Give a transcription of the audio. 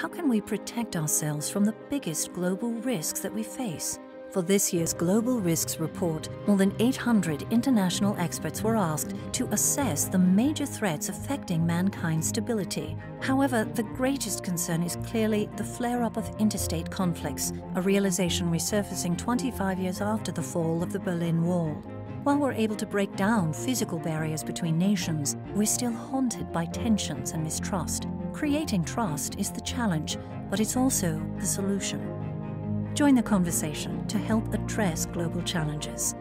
how can we protect ourselves from the biggest global risks that we face? For this year's Global Risks Report, more than 800 international experts were asked to assess the major threats affecting mankind's stability. However, the greatest concern is clearly the flare up of interstate conflicts, a realization resurfacing 25 years after the fall of the Berlin Wall. While we're able to break down physical barriers between nations, we're still haunted by tensions and mistrust. Creating trust is the challenge, but it's also the solution. Join the conversation to help address global challenges.